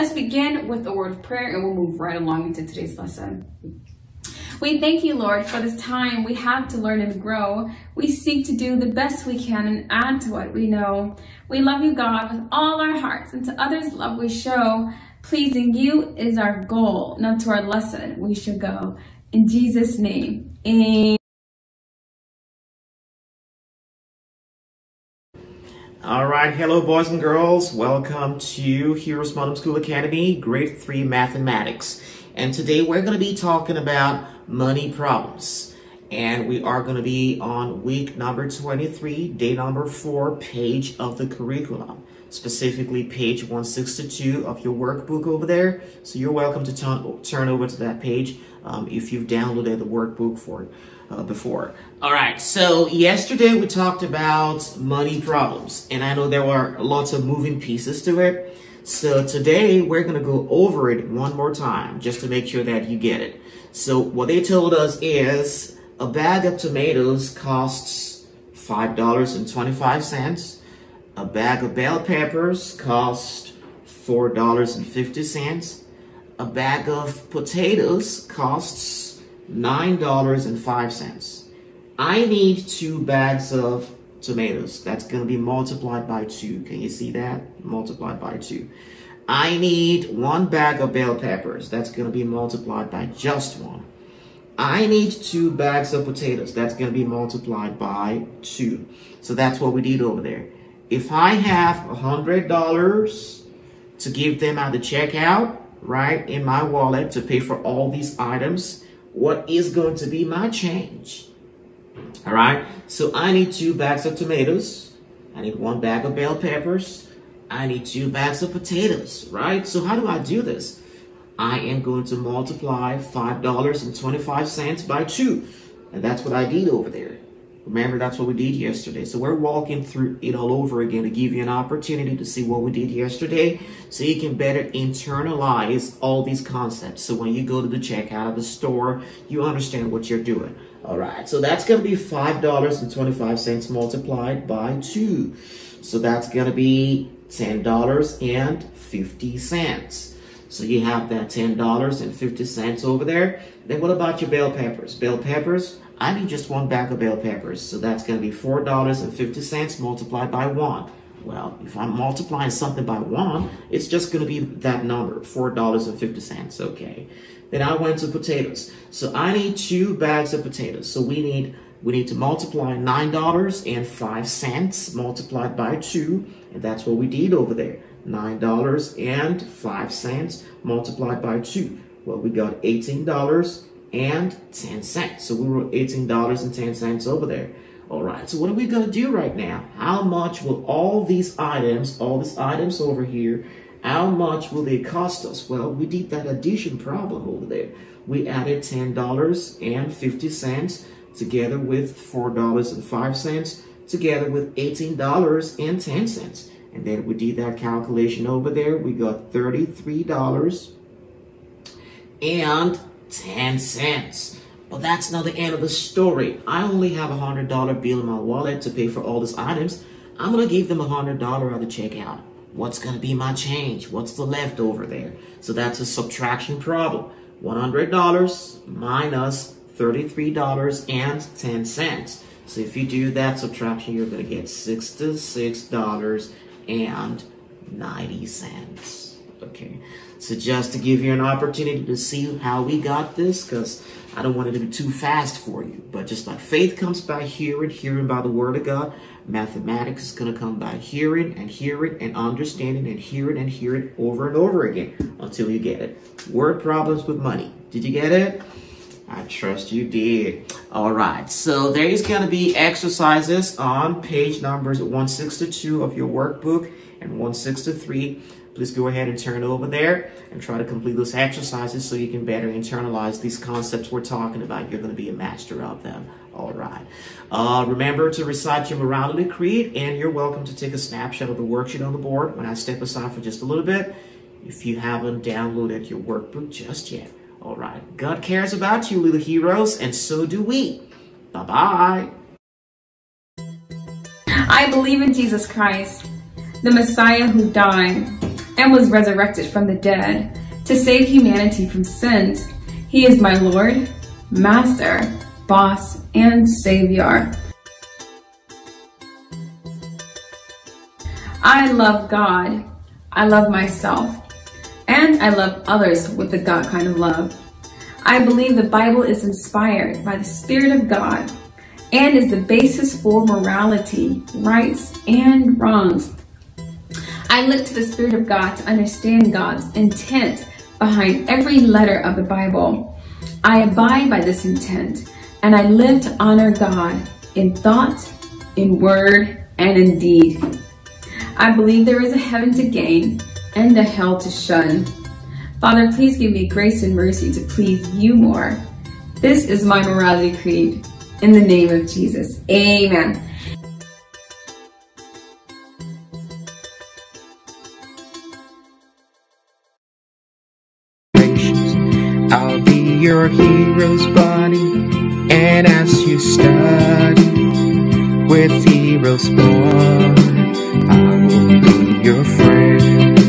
Let's begin with a word of prayer and we'll move right along into today's lesson. We thank you, Lord, for this time we have to learn and grow. We seek to do the best we can and add to what we know. We love you, God, with all our hearts, and to others love we show. Pleasing you is our goal, not to our lesson we should go. In Jesus' name, amen. All right, hello boys and girls. Welcome to HeroesMart Homeschool Academy, grade 3 mathematics. And today we're going to be talking about money problems. And we are going to be on week number 23, day number 4, page of the curriculum. Specifically page 162 of your workbook over there. So you're welcome to turn, over to that page um, if you've downloaded the workbook for uh, before. All right, so yesterday we talked about money problems, and I know there were lots of moving pieces to it. So today we're gonna go over it one more time just to make sure that you get it. So what they told us is a bag of tomatoes costs $5.25. A bag of bell peppers costs $4.50. A bag of potatoes costs $9.05. I need two bags of tomatoes. That's going to be multiplied by 2. Can you see that? Multiplied by 2. I need one bag of bell peppers. That's going to be multiplied by just 1. I need two bags of potatoes. That's going to be multiplied by 2. So that's what we did over there. If I have a $100 to give them at the checkout, right, in my wallet to pay for all these items, what is going to be my change. All right, so I need two bags of tomatoes. I need one bag of bell peppers. I need two bags of potatoes, right? So how do I do this? I am going to multiply $5.25 by 2. And that's what I did over there. Remember, that's what we did yesterday. So we're walking through it all over again to give you an opportunity to see what we did yesterday so you can better internalize all these concepts. So when you go to the checkout of the store, you understand what you're doing. All right, so that's going to be $5.25 multiplied by 2. So that's going to be $10.50. So you have that $10.50 over there. Then what about your bell peppers? Bell peppers, I need just one bag of bell peppers. So that's going to be $4.50 multiplied by 1. Well, if I'm multiplying something by 1, it's just going to be that number, $4.50. Okay. Then I went to potatoes. So I need two bags of potatoes. So we need we need to multiply $9.05 multiplied by 2. And that's what we did over there. $9.05 multiplied by 2. Well, we got $18 and 10 cents. So we were $18.10 over there. All right, so what are we going to do right now? How much will all these items, all these items over here, how much will they cost us? Well, we did that addition problem over there. We added $10.50 together with $4.05 together with $18.10. And then we did that calculation over there. We got $33 and 10 cents. But that's not the end of the story. I only have a $100 bill in my wallet to pay for all these items. I'm to give them a $100 at the checkout. What's to be my change? What's the leftover there? So that's a subtraction problem. $100 minus $33.10. So if you do that subtraction, you're to get $66.90. Okay. So just to give you an opportunity to see how we got this, because I don't want it to be too fast for you. But just like faith comes by hearing, hearing by the word of God, mathematics is going to come by hearing and hearing and understanding and hearing and hearing over and over again until you get it. Word problems with money. Did you get it? I trust you did. All right, so there is going to be exercises on page numbers 162 of your workbook and 163 please go ahead and turn over there and try to complete those exercises so you can better internalize these concepts we're talking about. You're going to be a master of them. All right. Uh, remember to recite your morality creed, and you're welcome to take a snapshot of the worksheet on the board when I step aside for just a little bit if you haven't downloaded your workbook just yet. All right. God cares about you, little heroes, and so do we. Bye-bye. I believe in Jesus Christ, the Messiah who died and was resurrected from the dead to save humanity from sins. He is my Lord, Master, Boss, and Savior. I love God. I love myself. And I love others with the God kind of love. I believe the Bible is inspired by the Spirit of God and is the basis for morality, rights, and wrongs. I look to the Spirit of God to understand God's intent behind every letter of the Bible. I abide by this intent and I live to honor God in thought, in word, and in deed. I believe there is a heaven to gain and a hell to shun. Father, please give me grace and mercy to please you more. This is my morality creed. In the name of Jesus. Amen. I'll be your hero's buddy, and as you study with heroes born, I will be your friend.